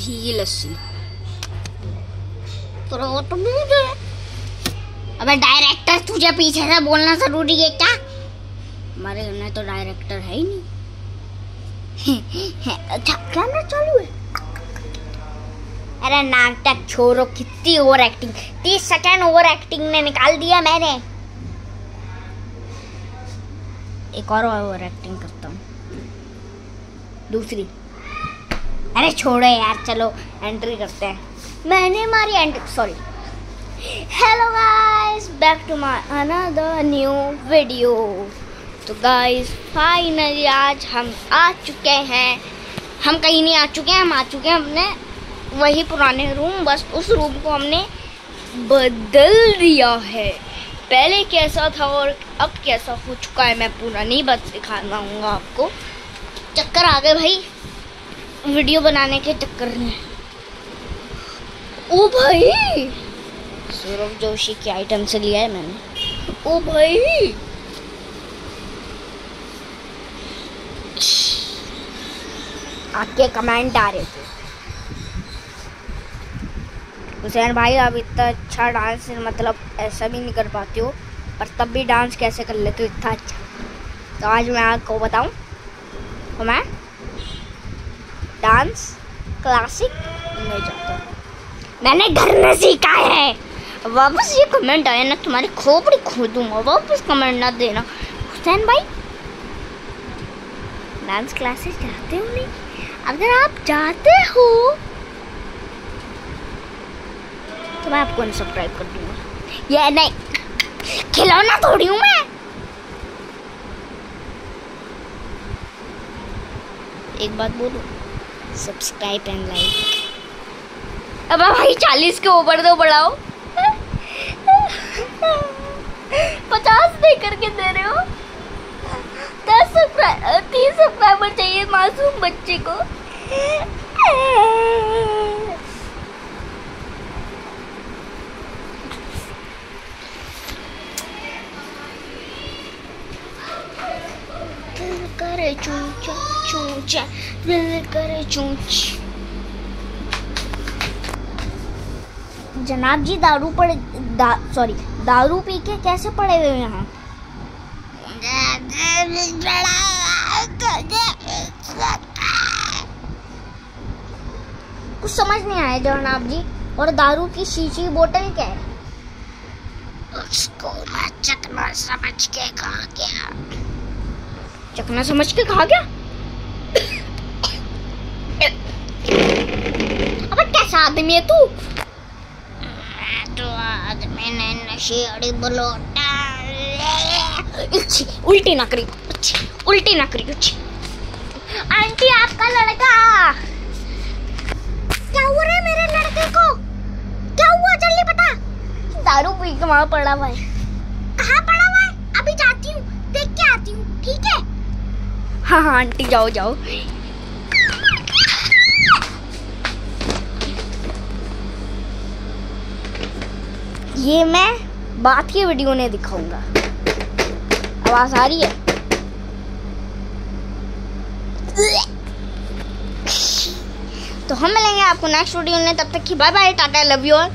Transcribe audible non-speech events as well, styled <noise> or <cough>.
भीगी लस्सी प्रोट मुझे अबे डायरेक्टर तुझे पीछे से बोलना ज़रूरी है क्या? हमारे घर में तो डायरेक्टर है ही नहीं। <laughs> अच्छा कैमरा चालू है? अरे नाटक छोड़ो, कितनी ओवर एक्टिंग तीस सेकेंड ओवर एक्टिंग ने निकाल दिया मैंने। एक और ओवर एक्टिंग करता हूँ। दूसरी। अरे छोड़ो यार, चलो एंट्री करते हैं। मैंने मारी entry sorry hello guys back to my another new video तो गाइस फाइनली आज हम आ चुके हैं। हम कहीं नहीं आ चुके हैं, हम आ चुके हैं अपने वही पुराने रूम बस उस रूम को हमने बदल दिया है। पहले कैसा था और अब कैसा हो चुका है, मैं पूरा नहीं बस दिखाना हूँ आपको। चक्कर आ गए भाई। वीडियो बनाने के चक्कर में। ओ भाई! सौरभ जोशी के आइटम से लिया है मैंने। ओ भाई! आपके कमेंट आ रहे थे। हुसैन भाई आप इतना अच्छा डांस मतलब ऐसा भी नहीं कर पाते हो पर तब भी डांस कैसे कर लेते हो इतना अच्छा? तो आज मैं आपको बताऊँ तो मैं डांस, क्लासिक नहीं जाता मैंने घर में सीखा है। वापस ये कमेंट आया ना, तुम्हारी खोपड़ी खो दूँगा वापस कमेंट ना देना। हुसैन भाई डांस क्लासेस जाते हो नहीं? अगर आप जाते हो तो मैं आपको अनसब्सक्राइब कर दूँगा। ये नहीं, खिलौना थोड़ी हूँ मैं। एक बात बोलूँ? सब्सक्राइब एंड लाइक अब भाई चालीस के ऊपर तो बढ़ाओ। पचास दे करके दे रहे हो। दस सब्सक्राइब तीस सब्सक्राइबर चाहिए मासूम बच्चे को दिल करे चूचा चूचा दिल करे चूच जनाब जी दारू पड़े दा, सॉरी दारू पी के कैसे पड़े हुए यहाँ? कुछ समझ नहीं आया जनाब जी और दारू की शीशी बोतल क्या है? उसको मैं चकना समझ के खा गया। चकना समझ के खा गया? अबे कैसा आदमी है तू? तो आदमी ने नशेड़ी, बलोटा। अच्छी उल्टी ना करी उल्टी ना करी आंटी, आपका लड़का। क्या हुआ रे मेरे लड़के को? क्या हुआ, जल्दी बता। दारू पी के वहाँ पड़ा हुआ है। कहाँ पड़ा हुआ है? अभी जाती हूँ, देख के आती हूँ, ठीक है? हाँ हाँ आंटी, जाओ जाओ। ये मैं बात की वीडियो ने दिखाऊँगा। आवाज़ आ रही है? तो हम मिलेंगे आपको नेक्स्ट वीडियो में, तब तक की bye bye tata love you all